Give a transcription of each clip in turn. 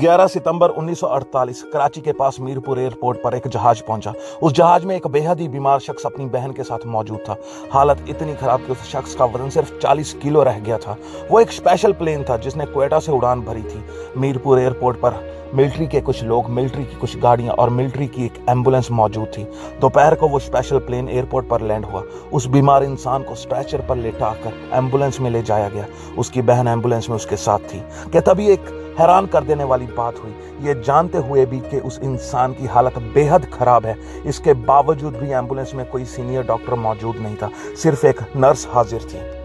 11 सितंबर 1948 कराची के पास मीरपुर एयरपोर्ट पर एक जहाज़ पहुँचा। उस जहाज़ में एक बेहद ही बीमार शख्स अपनी बहन के साथ मौजूद था। हालत इतनी खराब कि उस शख्स का वज़न सिर्फ़ 40 किलो रह गया था। वो एक स्पेशल प्लेन था जिसने क्वेटा से उड़ान भरी थी। मीरपुर एयरपोर्ट पर मिलिट्री के कुछ लोग, मिलिट्री की कुछ गाड़ियाँ और मिलिट्री की एक एंबुलेंस मौजूद थी। दोपहर को वो स्पेशल प्लेन एयरपोर्ट पर लैंड हुआ। उस बीमार इंसान को स्ट्रेचर पर लेटा कर एंबुलेंस में ले जाया गया। उसकी बहन एंबुलेंस में उसके साथ थी। क्या तभी एक हैरान कर देने वाली बात हुई। ये जानते हुए भी कि उस इंसान की हालत बेहद खराब है। इसके बावजूद भी एंबुलेंस में कोई सीनियर डॉक्टर मौजूद नहीं था। सिर्फ़ एक नर्स हाजिर थी।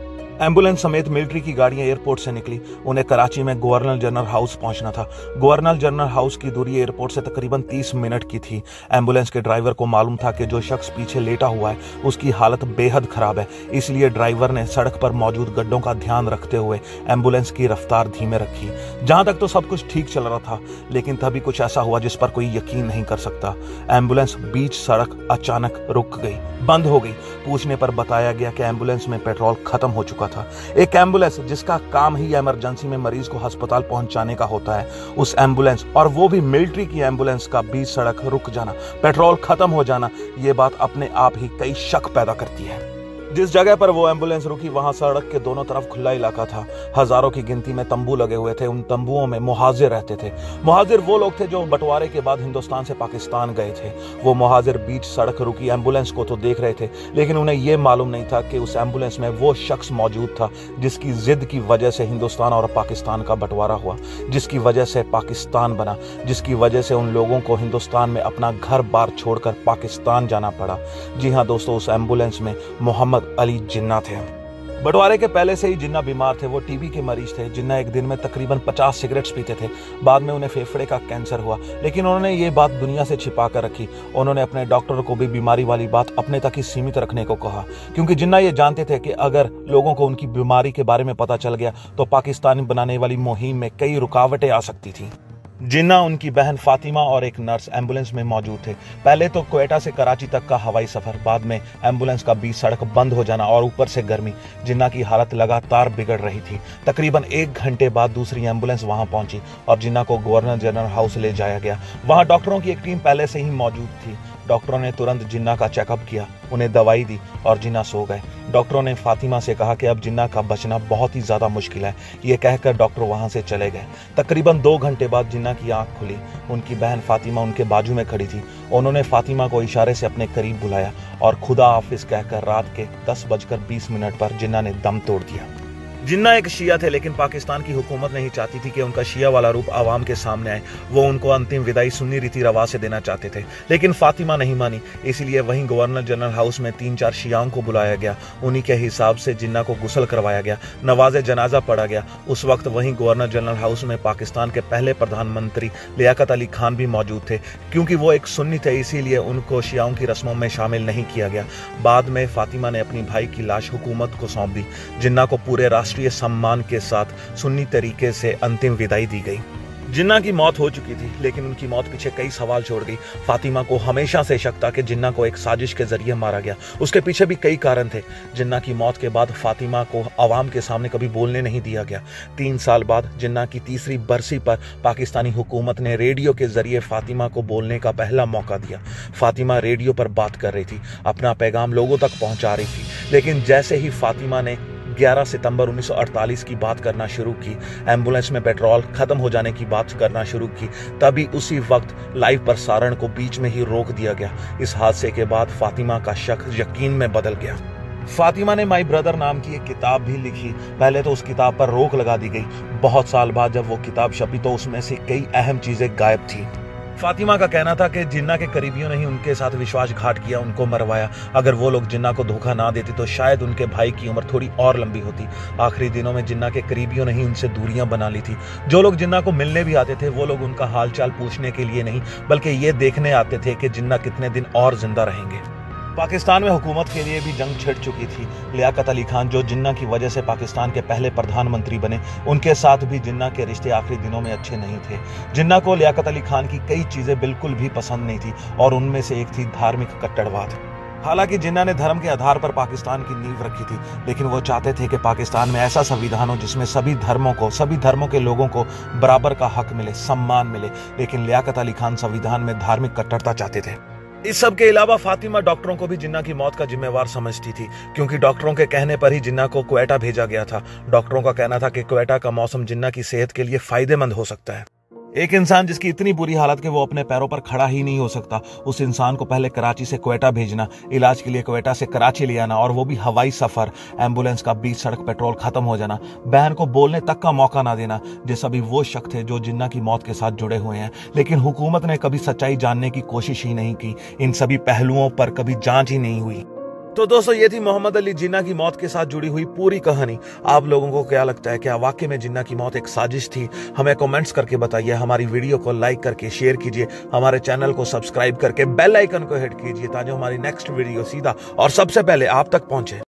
एंबुलेंस समेत मिलिट्री की गाड़ियाँ एयरपोर्ट से निकली। उन्हें कराची में गवर्नर जनरल हाउस पहुँचना था। गवर्नर जनरल हाउस की दूरी एयरपोर्ट से तकरीबन 30 मिनट की थी। एंबुलेंस के ड्राइवर को मालूम था कि जो शख्स पीछे लेटा हुआ है, उसकी हालत बेहद खराब है। इसलिए ड्राइवर ने सड़क पर मौजूद गड्ढों का ध्यान रखते हुए एंबुलेंस की रफ्तार धीमे रखी। जहाँ तक तो सब कुछ ठीक चल रहा था, लेकिन तभी कुछ ऐसा हुआ जिस पर कोई यकीन नहीं कर सकता। एंबुलेंस बीच सड़क अचानक रुक गई, बंद हो गई। पूछने पर बताया गया कि एंबुलेंस में पेट्रोल खत्म हो चुका था। एक एंबुलेंस जिसका काम ही एमरजेंसी में मरीज़ को अस्पताल पहुँचाने का होता है, उस एंबुलेंस और वो भी मिलिट्री की एंबुलेंस का बीच सड़क रुक जाना, पेट्रोल खत्म हो जाना, ये बात अपने आप ही कई शक पैदा करती है। जिस जगह पर वो एंबुलेंस रुकी, वहाँ सड़क के दोनों तरफ़ खुला इलाका था। हज़ारों की गिनती में तंबू लगे हुए थे, उन तंबुओं में मुहाजिर रहते थे। मुहाजिर वो लोग थे जो बंटवारे के बाद हिंदुस्तान से पाकिस्तान गए थे। वो मुहाजिर बीच सड़क रुकी एंबुलेंस को तो देख रहे थे, लेकिन उन्हें यह मालूम नहीं था कि उस एंबुलेंस में वो शख्स मौजूद था, जिसकी जिद की वजह से हिंदुस्तान और पाकिस्तान का बंटवारा हुआ, जिसकी वजह से पाकिस्तान बना, जिसकी वजह से उन लोगों को हिंदुस्तान में अपना घर बार छोड़कर पाकिस्तान जाना पड़ा। जी हाँ दोस्तों, उस एंबुलेंस में मोहम्मद मोहम्मद अली जिन्ना थे बंटवारे के पहले से ही जिन्ना बीमार थे, वो टीबी के मरीज़ थे, जिन्ना एक दिन में तकरीबन 50 सिगरेट्स पीते थे। बाद में उन्हें फेफड़े का कैंसर हुआ। लेकिन उन्होंने ये बात दुनिया से छिपा कर रखी। उन्होंने अपने डॉक्टर को भी बीमारी वाली बात अपने तक ही सीमित रखने को कहा। क्योंकि जिन्ना ये जानते थे कि अगर लोगों को उनकी बीमारी के बारे में पता चल गया तो पाकिस्तानी बनाने वाली मुहिम में कई रुकावटें आ सकती थी। जिन्ना उनकी बहन फातिमा और एक नर्स एंबुलेंस में मौजूद थे। पहले तो कोयटा से कराची तक का हवाई सफ़र, बाद में एंबुलेंस का बीच सड़क बंद हो जाना और ऊपर से गर्मी, जिन्ना की हालत लगातार बिगड़ रही थी। तकरीबन एक घंटे बाद दूसरी एंबुलेंस वहाँ पहुँची और जिन्ना को गवर्नर जनरल हाउस ले जाया गया। वहाँ डॉक्टरों की एक टीम पहले से ही मौजूद थी। डॉक्टरों ने तुरंत जिन्ना का चेकअप किया, उन्हें दवाई दी और जिन्ना सो गए। डॉक्टरों ने फातिमा से कहा कि अब जिन्ना का बचना बहुत ही ज़्यादा मुश्किल है, ये कहकर डॉक्टर वहाँ से चले गए। तकरीबन दो घंटे बाद जिन्ना की आँख खुली, उनकी बहन फातिमा उनके बाजू में खड़ी थी। उन्होंने फातिमा को इशारे से अपने करीब बुलाया और खुदा हाफिज कहकर रात के दस बजकर बीस मिनट पर जिन्ना ने दम तोड़ दिया। जिन्ना एक शिया थे, लेकिन पाकिस्तान की हुकूमत नहीं चाहती थी कि उनका शिया वाला रूप आवाम के सामने आए। वो उनको अंतिम विदाई सुन्नी रीति रवाज से देना चाहते थे। लेकिन फातिमा नहीं मानी, इसीलिए वहीं गवर्नर जनरल हाउस में तीन चार शियाओं को बुलाया गया। उन्हीं के हिसाब से जिन्ना को गुसल करवाया गया, नवाज़ जनाजा पढ़ा गया। उस वक्त वहीं गवर्नर जनरल हाउस में पाकिस्तान के पहले प्रधानमंत्री लियाकत अली खान भी मौजूद थे, क्योंकि वो एक सुन्नी थे, इसीलिए उनको शियाओं की रस्मों में शामिल नहीं किया गया। बाद में फातिमा ने अपनी भाई की लाश हुकूमत को सौंप दी। जिन्ना को पूरे राष्ट्र राष्ट्रीय सम्मान के साथ सुन्नी तरीके से अंतिम विदाई दी गई। जिन्ना की मौत हो चुकी थी, लेकिन उनकी मौत पीछे कई सवाल छोड़ गई। फातिमा को हमेशा से शक था कि जिन्ना को एक साजिश के ज़रिए मारा गया। उसके पीछे भी कई कारण थे। जिन्ना की मौत के बाद फातिमा को आवाम के सामने कभी बोलने नहीं दिया गया। तीन साल बाद जिन्ना की तीसरी बरसी पर पाकिस्तानी हुकूमत ने रेडियो के ज़रिए फातिमा को बोलने का पहला मौका दिया। फातिमा रेडियो पर बात कर रही थी, अपना पैगाम लोगों तक पहुँचा रही थी। लेकिन जैसे ही फातिमा ने 11 सितंबर 1948 की बात करना शुरू की। एंबुलेंस में पेट्रोल खत्म हो जाने की बात करना शुरू की। तभी उसी वक्त लाइव प्रसारण को बीच में ही रोक दिया गया। इस हादसे के बाद फातिमा का शक यकीन में बदल गया। फातिमा ने माई ब्रदर नाम की एक किताब भी लिखी। पहले तो उस किताब पर रोक लगा दी गई। बहुत साल बाद जब वो किताब छपी तो उसमें से कई अहम चीज़ें गायब थी। फातिमा का कहना था कि जिन्ना के करीबियों ने ही उनके साथ विश्वासघात किया, उनको मरवाया। अगर वो लोग जिन्ना को धोखा ना देते तो शायद उनके भाई की उम्र थोड़ी और लंबी होती। आखिरी दिनों में जिन्ना के करीबियों ने ही उनसे दूरियाँ बना ली थी। जो लोग जिन्ना को मिलने भी आते थे, वो लोग उनका हालचाल पूछने के लिए नहीं, बल्कि ये देखने आते थे कि जिन्ना कितने दिन और ज़िंदा रहेंगे। पाकिस्तान में हुकूमत के लिए भी जंग छिड़ चुकी थी। लियाकत अली खान, जो जिन्ना की वजह से पाकिस्तान के पहले प्रधानमंत्री बने, उनके साथ भी जिन्ना के रिश्ते आखिरी दिनों में अच्छे नहीं थे। जिन्ना को लियाकत अली खान की कई चीज़ें बिल्कुल भी पसंद नहीं थी, और उनमें से एक थी धार्मिक कट्टरवाद। हालाँकि जिन्ना ने धर्म के आधार पर पाकिस्तान की नींव रखी थी, लेकिन वो चाहते थे कि पाकिस्तान में ऐसा संविधान हो जिसमें सभी धर्मों को, सभी धर्मों के लोगों को बराबर का हक मिले, सम्मान मिले। लेकिन लियाकत अली खान संविधान में धार्मिक कट्टरता चाहते थे। इस सब के अलावा फातिमा डॉक्टरों को भी जिन्ना की मौत का जिम्मेवार समझती थी, क्योंकि डॉक्टरों के कहने पर ही जिन्ना को क्वेटा भेजा गया था। डॉक्टरों का कहना था कि क्वेटा का मौसम जिन्ना की सेहत के लिए फ़ायदेमंद हो सकता है। एक इंसान जिसकी इतनी बुरी हालत कि वो अपने पैरों पर खड़ा ही नहीं हो सकता। उस इंसान को पहले कराची से क्वेटा भेजना, इलाज के लिए क्वेटा से कराची ले आना और वो भी हवाई सफ़र। एंबुलेंस का बीच सड़क पेट्रोल खत्म हो जाना। बहन को बोलने तक का मौका ना देना जैसा भी वो शख्स थे जो जिन्ना की मौत के साथ जुड़े हुए हैं। लेकिन हुकूमत ने कभी सच्चाई जानने की कोशिश ही नहीं की। इन सभी पहलुओं पर कभी जाँच ही नहीं हुई। तो दोस्तों, ये थी मोहम्मद अली जिन्ना की मौत के साथ जुड़ी हुई पूरी कहानी। आप लोगों को क्या लगता है, क्या वाकई में जिन्ना की मौत एक साजिश थी? हमें कमेंट्स करके बताइए, हमारी वीडियो को लाइक करके शेयर कीजिए, हमारे चैनल को सब्सक्राइब करके बेल आइकन को हिट कीजिए, ताकि हमारी नेक्स्ट वीडियो सीधा और सबसे पहले आप तक पहुँचे।